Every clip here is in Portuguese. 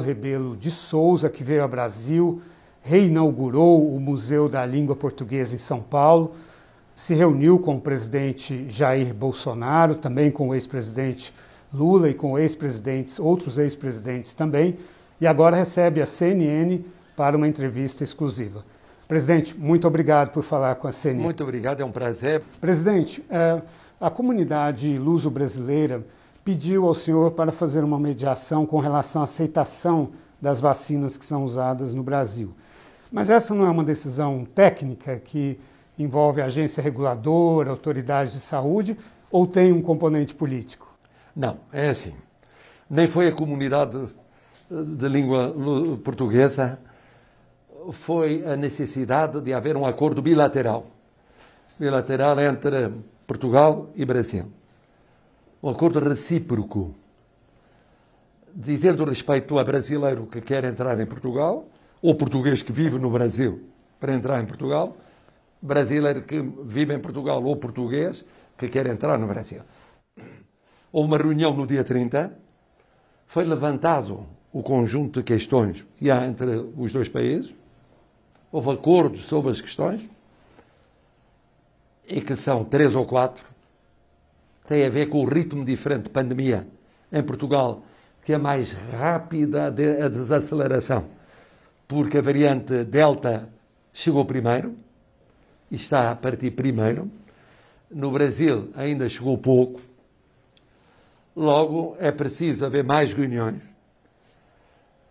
Rebelo de Souza, que veio ao Brasil, reinaugurou o Museu da Língua Portuguesa em São Paulo, se reuniu com o presidente Jair Bolsonaro, também com o ex-presidente Lula e com ex-presidentes, outros ex-presidentes também, e agora recebe a CNN para uma entrevista exclusiva. Presidente, muito obrigado por falar com a CNN. Muito obrigado, é um prazer. Presidente, eh, a comunidade luso-brasileira pediu ao senhor para fazer uma mediação com relação à aceitação das vacinas que são usadas no Brasil. Mas essa não é uma decisão técnica que envolve agência reguladora, autoridade de saúde, ou tem um componente político? Não, é assim. Nem foi a comunidade de língua portuguesa, foi a necessidade de haver um acordo bilateral bilateral entre Portugal e Brasil um acordo recíproco, dizendo respeito a brasileiro que quer entrar em Portugal, ou português que vive no Brasil para entrar em Portugal, brasileiro que vive em Portugal ou português que quer entrar no Brasil. Houve uma reunião no dia 30, foi levantado o conjunto de questões que há entre os dois países, houve acordo sobre as questões, e que são três ou quatro, tem a ver com o ritmo diferente de pandemia em Portugal, que é mais rápida a desaceleração, porque a variante Delta chegou primeiro e está a partir primeiro. No Brasil ainda chegou pouco. Logo, é preciso haver mais reuniões.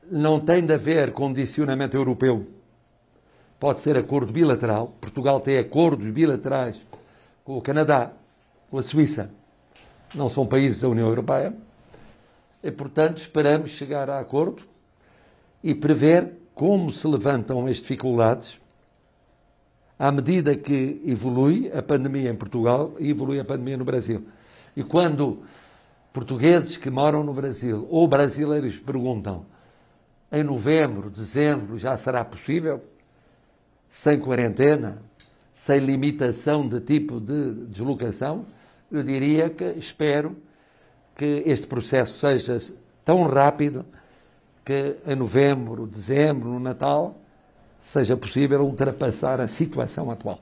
Não tem de haver condicionamento europeu. Pode ser acordo bilateral. Portugal tem acordos bilaterais com o Canadá, com a Suíça não são países da União Europeia, e, portanto, esperamos chegar a acordo e prever como se levantam as dificuldades à medida que evolui a pandemia em Portugal e evolui a pandemia no Brasil. E quando portugueses que moram no Brasil ou brasileiros perguntam em novembro, dezembro já será possível, sem quarentena, sem limitação de tipo de deslocação, eu diria que espero que este processo seja tão rápido que em novembro, dezembro, no Natal, seja possível ultrapassar a situação atual.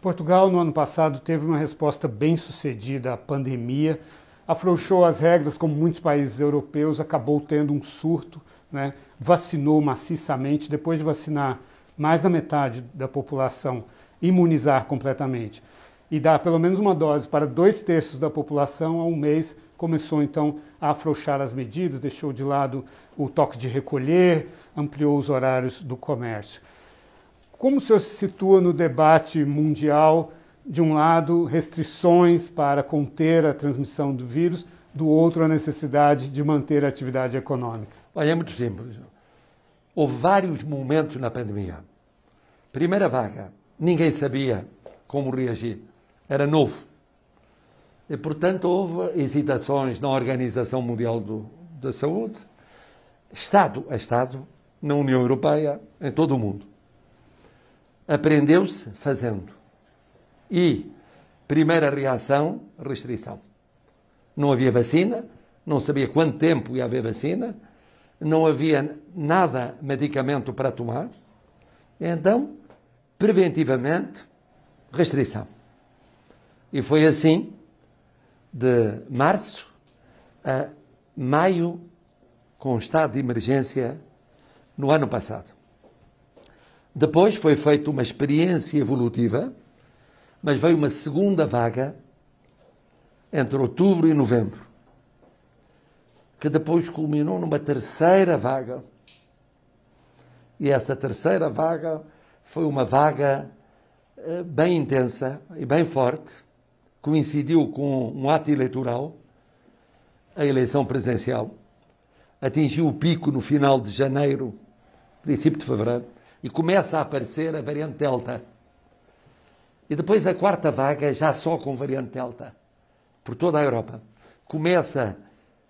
Portugal, no ano passado, teve uma resposta bem sucedida à pandemia, afrouxou as regras, como muitos países europeus, acabou tendo um surto, né? vacinou maciçamente, depois de vacinar mais da metade da população, imunizar completamente e dar pelo menos uma dose para dois terços da população a um mês, começou então a afrouxar as medidas, deixou de lado o toque de recolher, ampliou os horários do comércio. Como o senhor se situa no debate mundial? De um lado, restrições para conter a transmissão do vírus, do outro, a necessidade de manter a atividade econômica. Olha, é muito simples. Houve vários momentos na pandemia. Primeira vaga, ninguém sabia como reagir era novo. E, portanto, houve hesitações na Organização Mundial do, da Saúde, Estado a Estado, na União Europeia, em todo o mundo. Aprendeu-se fazendo. E, primeira reação, restrição. Não havia vacina, não sabia quanto tempo ia haver vacina, não havia nada medicamento para tomar. Então, preventivamente, restrição. E foi assim, de março a maio, com estado de emergência no ano passado. Depois foi feita uma experiência evolutiva, mas veio uma segunda vaga entre outubro e novembro, que depois culminou numa terceira vaga. E essa terceira vaga foi uma vaga eh, bem intensa e bem forte, coincidiu com um ato eleitoral, a eleição presidencial, atingiu o pico no final de janeiro, princípio de fevereiro, e começa a aparecer a variante Delta. E depois a quarta vaga, já só com variante Delta, por toda a Europa. Começa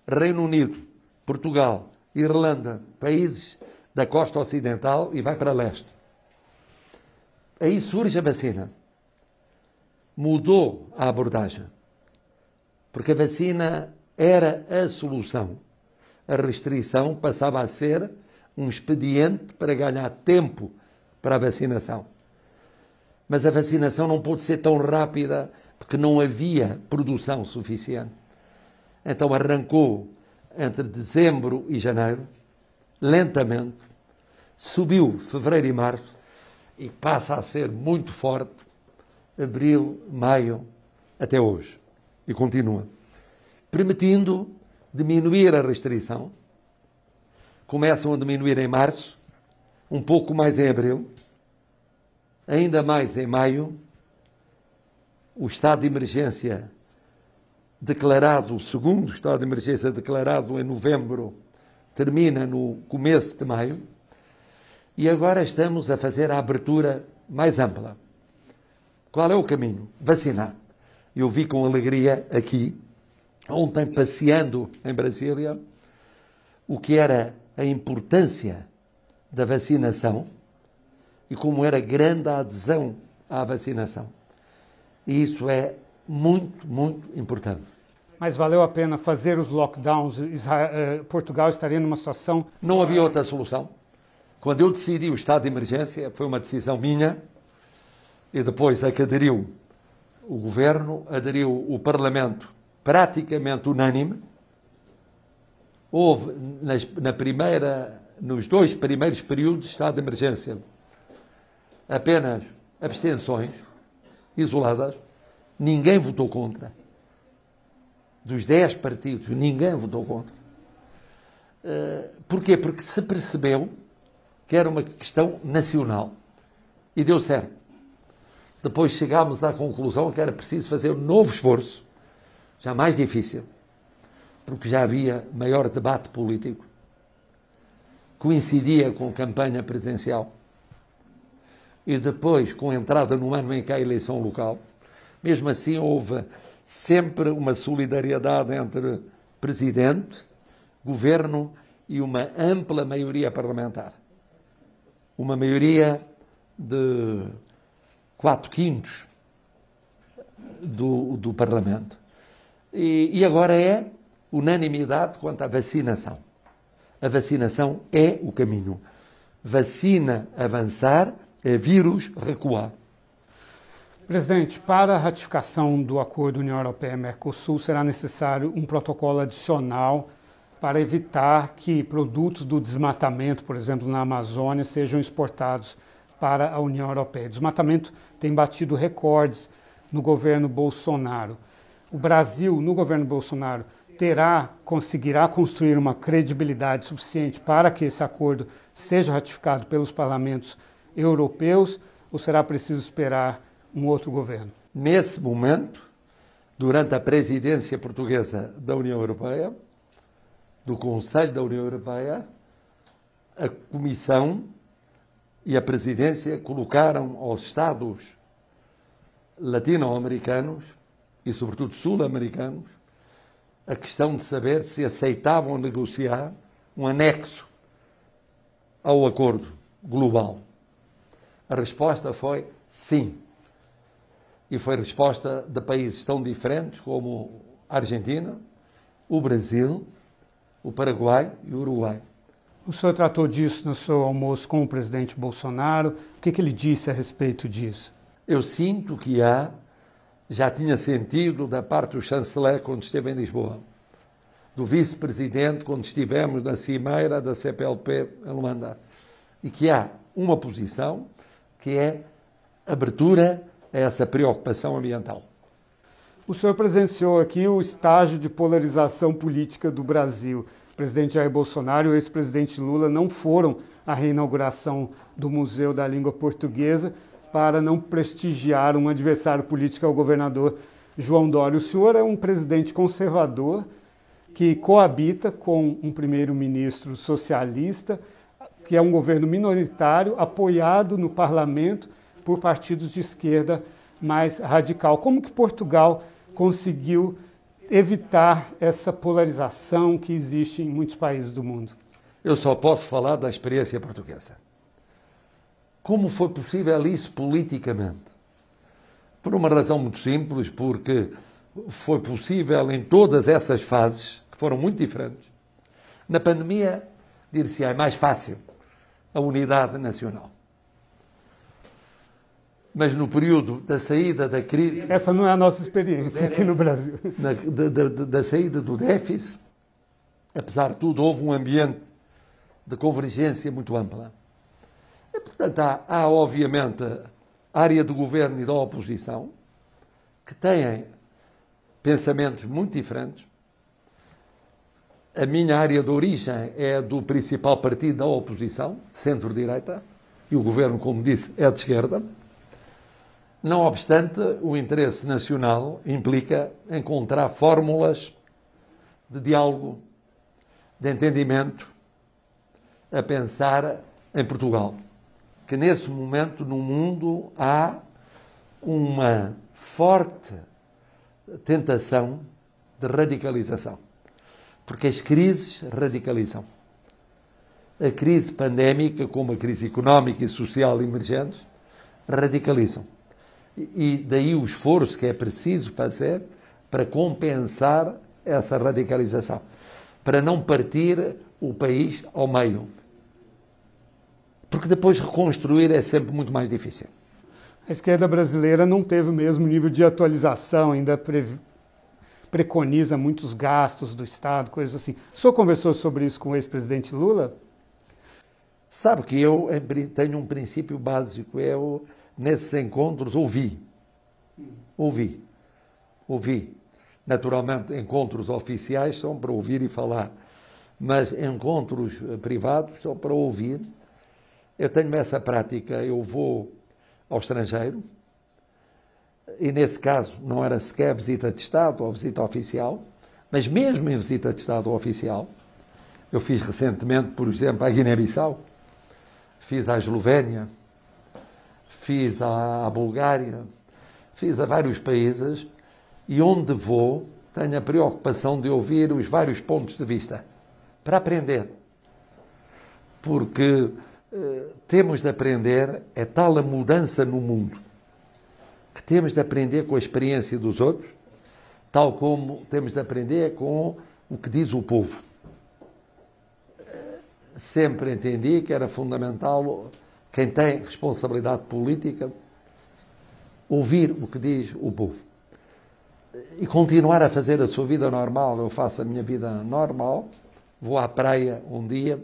Reino Unido, Portugal, Irlanda, países da costa ocidental e vai para leste. Aí surge a vacina mudou a abordagem. Porque a vacina era a solução. a restrição passava a ser um expediente para ganhar tempo para a vacinação. Mas a vacinação não pôde ser tão rápida porque não havia produção suficiente. Então arrancou entre dezembro e janeiro, lentamente, subiu fevereiro e março e passa a ser muito forte abril, maio, até hoje. E continua. Permitindo diminuir a restrição. Começam a diminuir em março, um pouco mais em abril, ainda mais em maio. O estado de emergência declarado, o segundo estado de emergência declarado em novembro, termina no começo de maio. E agora estamos a fazer a abertura mais ampla. Qual é o caminho? Vacinar. Eu vi com alegria aqui, ontem passeando em Brasília, o que era a importância da vacinação e como era grande a adesão à vacinação. E isso é muito, muito importante. Mas valeu a pena fazer os lockdowns? Israel, eh, Portugal estaria numa situação. Não havia outra solução. Quando eu decidi o estado de emergência, foi uma decisão minha, e depois a que aderiu o governo, aderiu o Parlamento praticamente unânime. Houve nas, na primeira, nos dois primeiros períodos de estado de emergência apenas abstenções isoladas, ninguém votou contra. Dos dez partidos, ninguém votou contra. Uh, porquê? Porque se percebeu que era uma questão nacional. E deu certo. Depois chegámos à conclusão que era preciso fazer um novo esforço, já mais difícil, porque já havia maior debate político. Coincidia com campanha presidencial. E depois, com a entrada no ano em que há eleição local, mesmo assim houve sempre uma solidariedade entre presidente, governo e uma ampla maioria parlamentar. Uma maioria de quatro quintos do, do Parlamento. E, e agora é unanimidade quanto à vacinação. A vacinação é o caminho. Vacina avançar, é vírus recuar. Presidente, para a ratificação do acordo União Europeia-Mercosul será necessário um protocolo adicional para evitar que produtos do desmatamento, por exemplo, na Amazônia, sejam exportados para a União Europeia. O desmatamento tem batido recordes no governo Bolsonaro. O Brasil, no governo Bolsonaro, terá, conseguirá construir uma credibilidade suficiente para que esse acordo seja ratificado pelos parlamentos europeus ou será preciso esperar um outro governo? Nesse momento, durante a presidência portuguesa da União Europeia, do Conselho da União Europeia, a Comissão e a presidência colocaram aos Estados latino-americanos e, sobretudo, sul-americanos a questão de saber se aceitavam negociar um anexo ao acordo global. A resposta foi sim. E foi resposta de países tão diferentes como a Argentina, o Brasil, o Paraguai e o Uruguai. O senhor tratou disso no seu almoço com o presidente Bolsonaro. O que, que ele disse a respeito disso? Eu sinto que há, já tinha sentido da parte do chanceler quando esteve em Lisboa, do vice-presidente quando estivemos na cimeira da CPLP em Luanda, e que há uma posição que é abertura a essa preocupação ambiental. O senhor presenciou aqui o estágio de polarização política do Brasil o presidente Jair Bolsonaro e o ex-presidente Lula não foram à reinauguração do Museu da Língua Portuguesa para não prestigiar um adversário político ao governador João Dória. O senhor é um presidente conservador que coabita com um primeiro-ministro socialista, que é um governo minoritário, apoiado no parlamento por partidos de esquerda mais radical. Como que Portugal conseguiu evitar essa polarização que existe em muitos países do mundo? Eu só posso falar da experiência portuguesa. Como foi possível isso politicamente? Por uma razão muito simples, porque foi possível em todas essas fases, que foram muito diferentes, Na pandemia, dir-se é mais fácil a unidade nacional. Mas no período da saída da crise. Essa não é a nossa experiência aqui no Brasil. Na, da, da, da saída do déficit, apesar de tudo, houve um ambiente de convergência muito ampla. E, portanto, há, há, obviamente, a área do governo e da oposição que têm pensamentos muito diferentes. A minha área de origem é do principal partido da oposição, centro-direita, e o governo, como disse, é de esquerda. Não obstante, o interesse nacional implica encontrar fórmulas de diálogo, de entendimento, a pensar em Portugal. Que nesse momento no mundo há uma forte tentação de radicalização. Porque as crises radicalizam. A crise pandémica, como a crise económica e social emergentes, radicalizam. E daí o esforço que é preciso fazer para compensar essa radicalização, para não partir o país ao meio. Porque depois reconstruir é sempre muito mais difícil. A esquerda brasileira não teve o mesmo nível de atualização, ainda pre... preconiza muitos gastos do Estado, coisas assim. O senhor conversou sobre isso com o ex-presidente Lula? Sabe que eu tenho um princípio básico, eu nesses encontros ouvi. Ouvi. Ouvi. Naturalmente, encontros oficiais são para ouvir e falar, mas encontros eh, privados são para ouvir. Eu tenho essa prática, eu vou ao estrangeiro, e nesse caso não era sequer visita de Estado ou visita oficial, mas mesmo em visita de Estado ou oficial, eu fiz recentemente, por exemplo, a Guiné-Bissau, fiz a Eslovénia, fiz a, a Bulgária, fiz a vários países e onde vou tenho a preocupação de ouvir os vários pontos de vista para aprender. Porque eh, temos de aprender, é tal a mudança no mundo, que temos de aprender com a experiência dos outros, tal como temos de aprender com o que diz o povo. Eh, sempre entendi que era fundamental quem tem responsabilidade política, ouvir o que diz o povo e continuar a fazer a sua vida normal. Eu faço a minha vida normal, vou à praia um dia,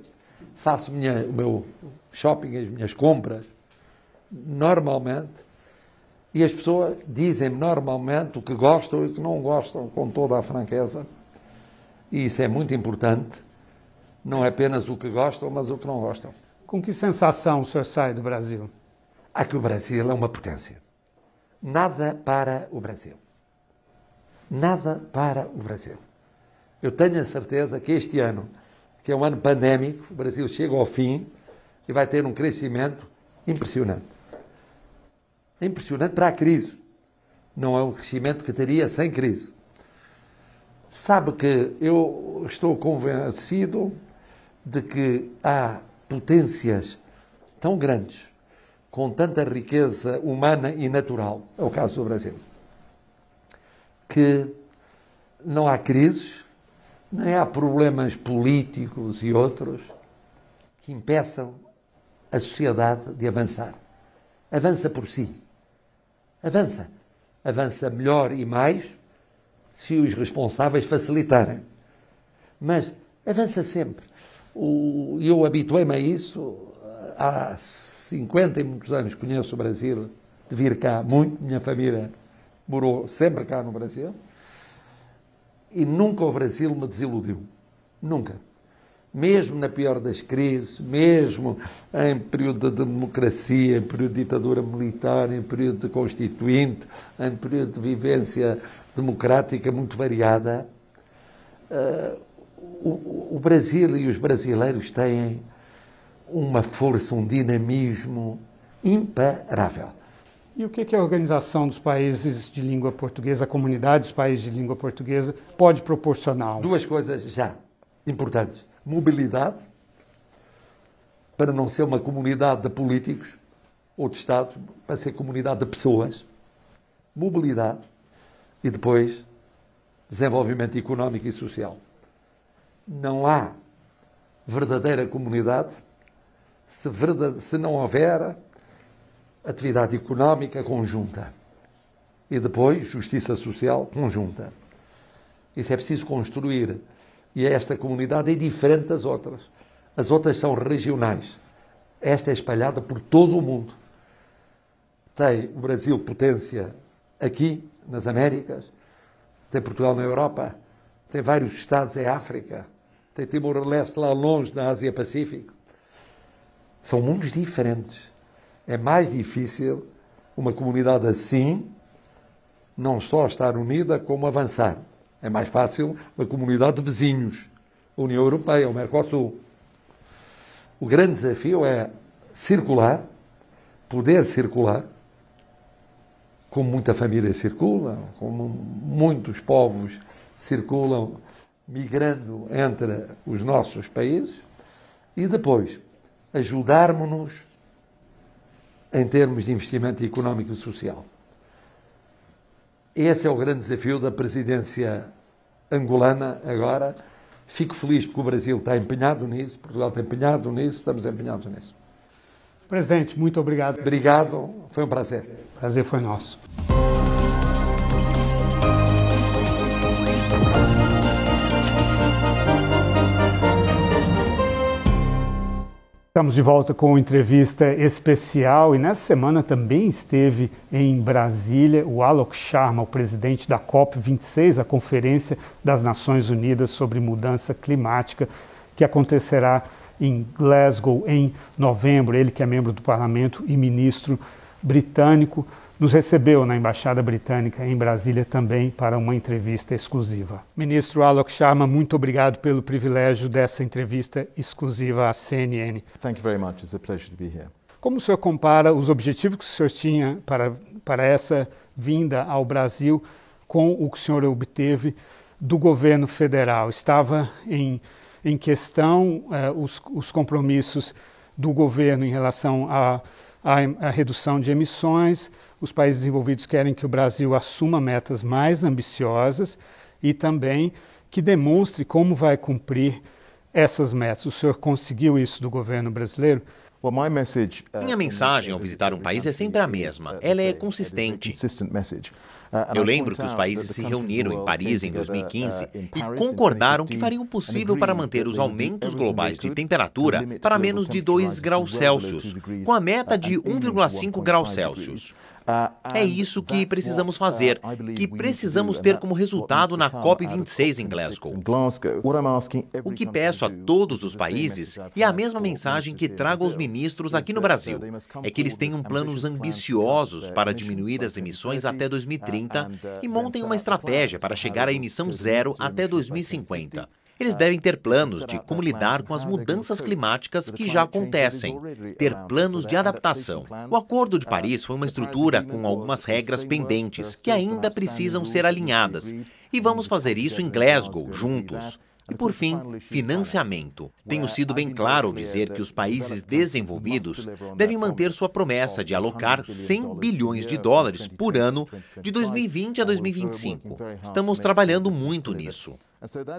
faço minha, o meu shopping, as minhas compras, normalmente, e as pessoas dizem normalmente o que gostam e o que não gostam, com toda a franqueza. E isso é muito importante. Não é apenas o que gostam, mas o que não gostam. Com que sensação o senhor sai do Brasil? Ah, que o Brasil é uma potência. Nada para o Brasil. Nada para o Brasil. Eu tenho a certeza que este ano, que é um ano pandémico, o Brasil chega ao fim e vai ter um crescimento impressionante. Impressionante para a crise. Não é um crescimento que teria sem crise. Sabe que eu estou convencido de que há potências tão grandes, com tanta riqueza humana e natural, é o caso do Brasil, que não há crises, nem há problemas políticos e outros que impeçam a sociedade de avançar. Avança por si. Avança. Avança melhor e mais se os responsáveis facilitarem. Mas avança sempre eu habituei-me a isso há 50 e muitos anos. Conheço o Brasil de vir cá muito. Minha família morou sempre cá no Brasil. E nunca o Brasil me desiludiu. Nunca. Mesmo na pior das crises, mesmo em período de democracia, em período de ditadura militar, em período de constituinte, em período de vivência democrática muito variada, uh, o, o Brasil e os brasileiros têm uma força, um dinamismo imparável. E o que, a Organização dos Países de Língua Portuguesa, a Comunidade dos Países de Língua Portuguesa, pode proporcionar? Duas coisas já importantes: mobilidade, para não ser uma comunidade de políticos ou de Estados, para ser comunidade de pessoas. Mobilidade e depois desenvolvimento económico e social não há verdadeira comunidade se, verdade, se não houver atividade económica conjunta e depois justiça social conjunta. Isso é preciso construir. E esta comunidade é diferente das outras. As outras são regionais. Esta é espalhada por todo o mundo. Tem o Brasil potência aqui, nas Américas, tem Portugal na Europa, tem vários estados em África, tem Timor-Leste lá longe, na Ásia-Pacífico. São mundos diferentes. É mais difícil uma comunidade assim não só estar unida, como avançar. É mais fácil uma comunidade de vizinhos, a União Europeia, o Mercosul. O grande desafio é circular, poder circular, como muita família circula, como muitos povos circulam migrando entre os nossos países, e depois ajudarmos-nos em termos de investimento económico e social. Esse é o grande desafio da presidência angolana agora. Fico feliz porque o Brasil está empenhado nisso, Portugal está empenhado nisso, estamos empenhados nisso. Presidente, muito obrigado. Obrigado, foi um prazer. Prazer foi nosso. Estamos de volta com entrevista especial e nessa semana também esteve em Brasília o Alok Sharma, o presidente da COP26, a Conferência das Nações Unidas sobre Mudança Climática, que acontecerá em Glasgow em novembro. Ele que é membro do parlamento e ministro britânico nos recebeu na Embaixada Britânica em Brasília também para uma entrevista exclusiva. Ministro Alok Sharma, muito obrigado pelo privilégio dessa entrevista exclusiva à CNN. Thank you very much. It's a pleasure to be here. Como o senhor compara os objetivos que o senhor tinha para, para essa vinda ao Brasil com o que o senhor obteve do governo federal? Estava em, em questão eh, os, os compromissos do governo em relação à redução de emissões, os países desenvolvidos querem que o Brasil assuma metas mais ambiciosas e também que demonstre como vai cumprir essas metas. O senhor conseguiu isso do governo brasileiro? Uh, Minha mensagem ao visitar um país é sempre a mesma. Uh, Ela é consistente. Uh, Eu lembro que os países se reuniram em Paris em 2015 e concordaram que fariam o possível para manter os aumentos globais de temperatura para menos de 2 graus Celsius, com a meta de 1,5 graus Celsius. É isso que precisamos fazer, que precisamos ter como resultado na COP26 em Glasgow. O que peço a todos os países, e a mesma mensagem que trago aos ministros aqui no Brasil, é que eles tenham planos ambiciosos para diminuir as emissões até 2030 e montem uma estratégia para chegar à emissão zero até 2050. Eles devem ter planos de como lidar com as mudanças climáticas que já acontecem, ter planos de adaptação. O Acordo de Paris foi uma estrutura com algumas regras pendentes que ainda precisam ser alinhadas. E vamos fazer isso em Glasgow, juntos. E por fim, financiamento. Tenho sido bem claro ao dizer que os países desenvolvidos devem manter sua promessa de alocar 100 bilhões de dólares por ano de 2020 a 2025. Estamos trabalhando muito nisso.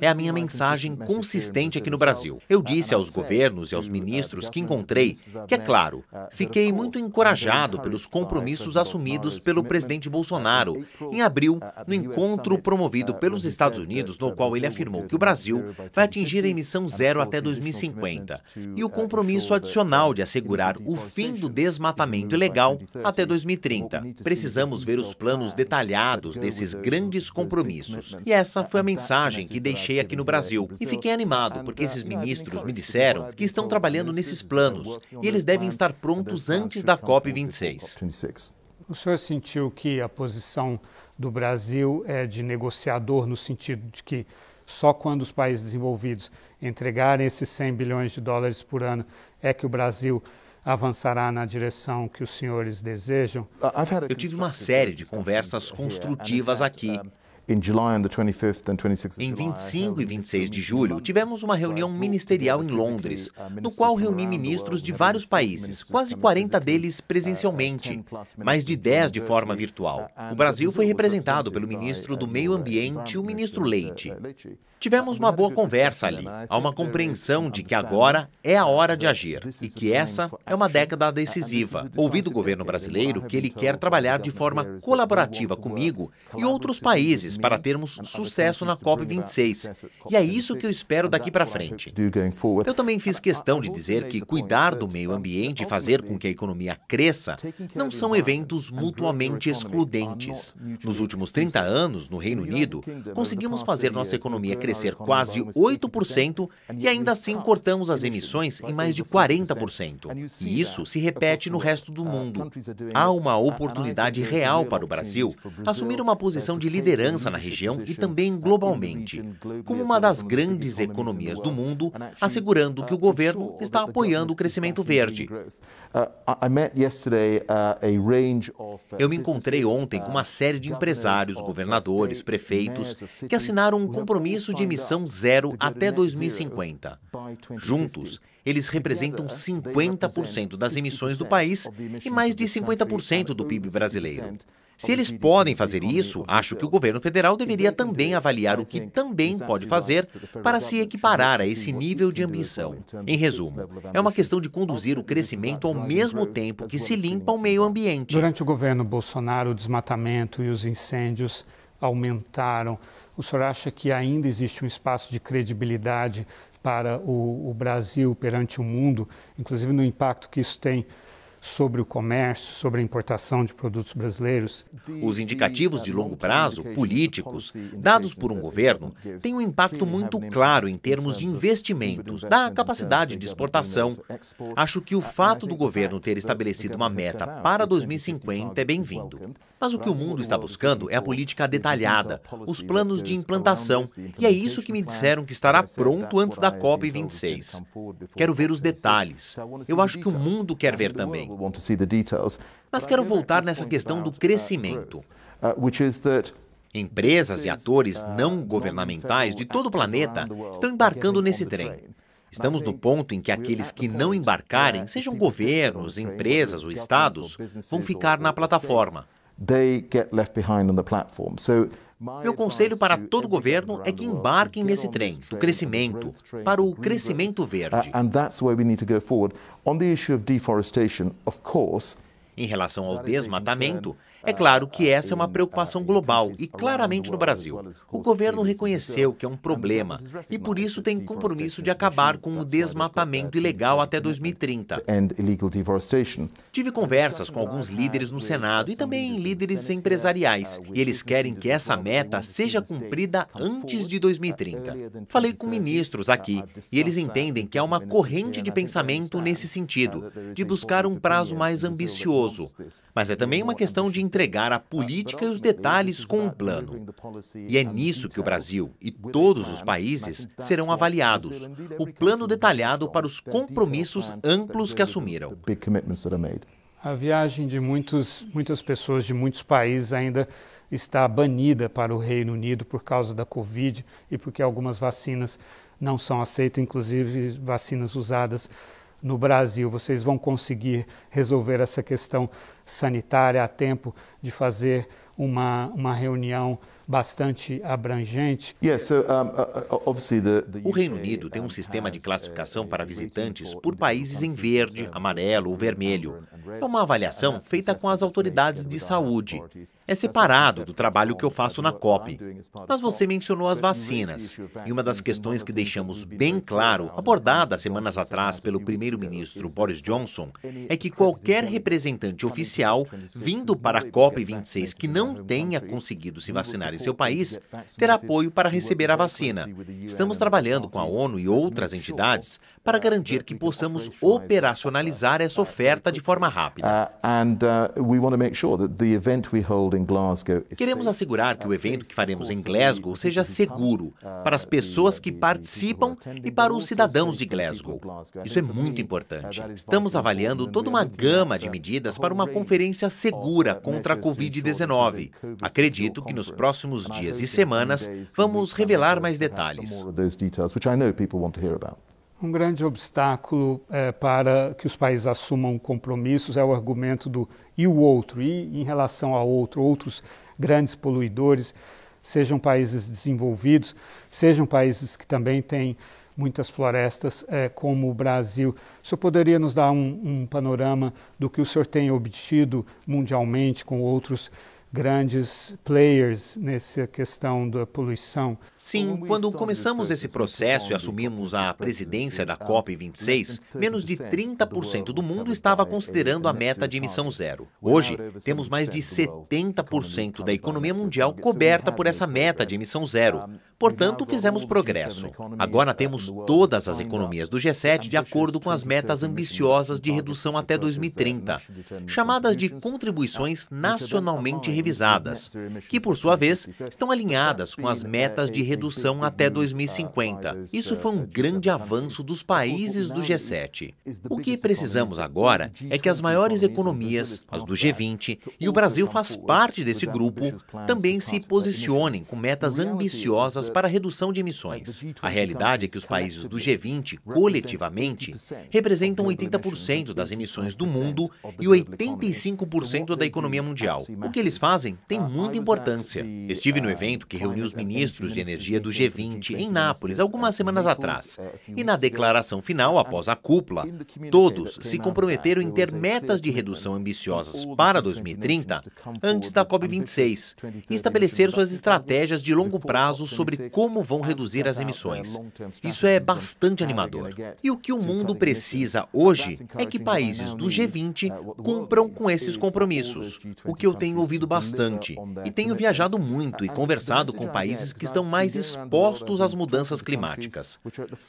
É a minha mensagem consistente aqui no Brasil. Eu disse aos governos e aos ministros que encontrei que, é claro, fiquei muito encorajado pelos compromissos assumidos pelo presidente Bolsonaro em abril, no encontro promovido pelos Estados Unidos, no qual ele afirmou que o Brasil vai atingir a emissão zero até 2050 e o compromisso adicional de assegurar o fim do desmatamento ilegal até 2030. Precisamos ver os planos detalhados desses grandes compromissos. E essa foi a mensagem que deixei aqui no Brasil. E fiquei animado, porque esses ministros me disseram que estão trabalhando nesses planos e eles devem estar prontos antes da COP26. O senhor sentiu que a posição do Brasil é de negociador, no sentido de que só quando os países desenvolvidos entregarem esses 100 bilhões de dólares por ano é que o Brasil avançará na direção que os senhores desejam? Eu tive uma série de conversas construtivas aqui Em 25 e 26 de julho, tivemos uma reunião ministerial em Londres, no qual reuni ministros de vários países, quase 40 deles presencialmente, mais de 10 de forma virtual. O Brasil foi representado pelo ministro do Meio Ambiente, o ministro Leite. Tivemos uma boa conversa ali. Há uma compreensão de que agora é a hora de agir e que essa é uma década decisiva. Ouvi do governo brasileiro que ele quer trabalhar de forma colaborativa comigo e outros países para termos sucesso na COP26. E é isso que eu espero daqui para frente. Eu também fiz questão de dizer que cuidar do meio ambiente e fazer com que a economia cresça não são eventos mutuamente excludentes. Nos últimos 30 anos, no Reino Unido, conseguimos fazer nossa economia crescer quase 8% e ainda assim cortamos as emissões em mais de 40%. E isso se repete no resto do mundo. Há uma oportunidade real para o Brasil assumir uma posição de liderança na região e também globalmente, como uma das grandes economias do mundo, assegurando que o governo está apoiando o crescimento verde. Uh, uh, Eu me encontrei ontem com uma série de empresários, governadores, prefeitos, que assinaram um compromisso de emissão zero até 2050. Juntos, eles representam 50% das emissões do país e mais de 50% do PIB brasileiro. Se eles podem fazer isso, acho que o governo federal deveria também avaliar o que também pode fazer para se equiparar a esse nível de ambição. Em resumo, é uma questão de conduzir o crescimento ao mesmo tempo que se limpa o meio ambiente. Durante o governo Bolsonaro, o desmatamento e os incêndios aumentaram. O senhor acha que ainda existe um espaço de credibilidade para o, o Brasil perante o mundo, inclusive no impacto que isso tem sobre o comércio, sobre a importação de produtos brasileiros. Os indicativos de longo prazo, políticos, dados por um governo, têm um impacto muito claro em termos de investimentos, da capacidade de exportação. Acho que o fato do governo ter estabelecido uma meta para 2050 é bem-vindo. Mas o que o mundo está buscando é a política detalhada, os planos de implantação, e é isso que me disseram que estará pronto antes da COP26. Quero ver os detalhes. Eu acho que o mundo quer ver também. Mas quero voltar nessa questão do crescimento. Empresas e atores não governamentais de todo o planeta estão embarcando nesse trem. Estamos no ponto em que aqueles que não embarcarem, sejam governos, empresas ou estados, vão ficar na plataforma. Meu conselho para todo governo é que embarquem nesse trem do crescimento, para o crescimento verde. Em relação ao desmatamento, é claro que essa é uma preocupação global e claramente no Brasil. O governo reconheceu que é um problema e por isso tem compromisso de acabar com o desmatamento ilegal até 2030. Tive conversas com alguns líderes no Senado e também líderes empresariais, e eles querem que essa meta seja cumprida antes de 2030. Falei com ministros aqui e eles entendem que há uma corrente de pensamento nesse sentido, de buscar um prazo mais ambicioso. Mas é também uma questão de entregar a política e os detalhes com um plano. E é nisso que o Brasil e todos os países serão avaliados o plano detalhado para os compromissos amplos que assumiram. A viagem de muitos, muitas pessoas de muitos países ainda está banida para o Reino Unido por causa da Covid e porque algumas vacinas não são aceitas, inclusive vacinas usadas no Brasil. Vocês vão conseguir resolver essa questão sanitária a tempo de fazer uma, uma reunião bastante abrangente. Uh, uh, o Reino Unido tem um sistema de classificação para visitantes por países em verde, amarelo ou vermelho. É uma avaliação feita com as autoridades de saúde. É separado do trabalho que eu faço na COP. Mas você mencionou as vacinas. E uma das questões que deixamos bem claro, abordada semanas atrás pelo primeiro-ministro Boris Johnson, é que qualquer representante oficial vindo para a COP26 que não tenha conseguido se vacinar seu país ter apoio para receber a vacina. Estamos trabalhando com a ONU e outras entidades para garantir que possamos operacionalizar essa oferta de forma rápida. Queremos assegurar que o evento que faremos em Glasgow seja seguro para as pessoas que participam e para os cidadãos de Glasgow. Isso é muito importante. Estamos avaliando toda uma gama de medidas para uma conferência segura contra a Covid-19. Acredito que nos próximos próximos dias e semanas, vamos revelar mais detalhes. Um grande obstáculo é, para que os países assumam compromissos é o argumento do e o outro, e em relação ao outro, outros grandes poluidores, sejam países desenvolvidos, sejam países que também têm muitas florestas, é, como o Brasil. O senhor poderia nos dar um, um panorama do que o senhor tem obtido mundialmente com outros grandes players nessa questão da poluição. Sim, quando começamos esse processo e assumimos a presidência da COP26, menos de 30% do mundo estava considerando a meta de emissão zero. Hoje, temos mais de 70% da economia mundial coberta por essa meta de emissão zero. Portanto, fizemos progresso. Agora temos todas as economias do G7 de acordo com as metas ambiciosas de redução até 2030, chamadas de contribuições nacionalmente revisadas, que, por sua vez, estão alinhadas com as metas de redução até 2050. Isso foi um grande avanço dos países do G7. O que precisamos agora é que as maiores economias, as do G20, e o Brasil faz parte desse grupo, também se posicionem com metas ambiciosas para a redução de emissões. A realidade é que os países do G20, coletivamente, representam 80% das emissões do mundo e 85% da economia mundial. O que eles fazem tem muita importância. Estive no evento que reuniu os ministros de energia do G20 em Nápoles algumas semanas atrás. E na declaração final, após a cúpula, todos se comprometeram em ter metas de redução ambiciosas para 2030 antes da COP26 e estabelecer suas estratégias de longo prazo sobre como vão reduzir as emissões. Isso é bastante animador. E o que o mundo precisa hoje é que países do G20 cumpram com esses compromissos, o que eu tenho ouvido bastante. E tenho viajado muito e conversado com países que estão mais expostos às mudanças climáticas.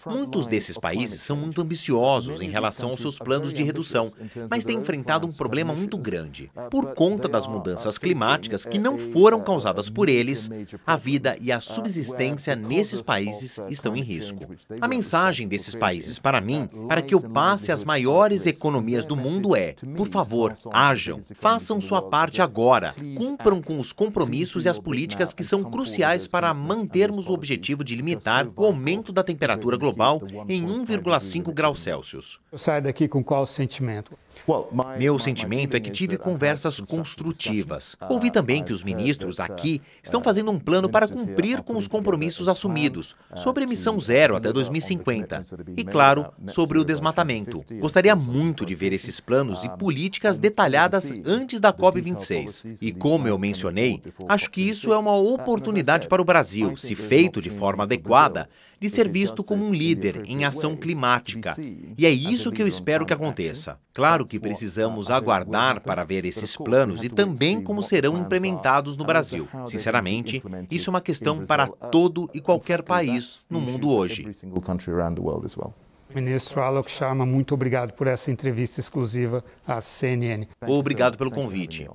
Muitos desses países são muito ambiciosos em relação aos seus planos de redução, mas têm enfrentado um problema muito grande. Por conta das mudanças climáticas que não foram causadas por eles, a vida e a subsistência nesses países estão em risco. A mensagem desses países para mim, para que eu passe às maiores economias do mundo é: por favor, ajam, façam sua parte agora, cumpram com os compromissos e as políticas que são cruciais para mantermos o objetivo de limitar o aumento da temperatura global em 1,5 graus Celsius. Eu saio daqui com qual sentimento? Meu sentimento é que tive conversas construtivas. Ouvi também que os ministros aqui estão fazendo um plano para cumprir com os compromissos assumidos sobre emissão zero até 2050 e, claro, sobre o desmatamento. Gostaria muito de ver esses planos e políticas detalhadas antes da COP26. E como eu mencionei, acho que isso é uma oportunidade para o Brasil, se feito de forma adequada, de ser visto como um líder em ação climática. E é isso que eu espero que aconteça. Claro que precisamos aguardar para ver esses planos e também como serão implementados no Brasil. Sinceramente, isso é uma questão para todo e qualquer país no mundo hoje. Ministro Alok Sharma, muito obrigado por essa entrevista exclusiva à CNN. Obrigado pelo convite.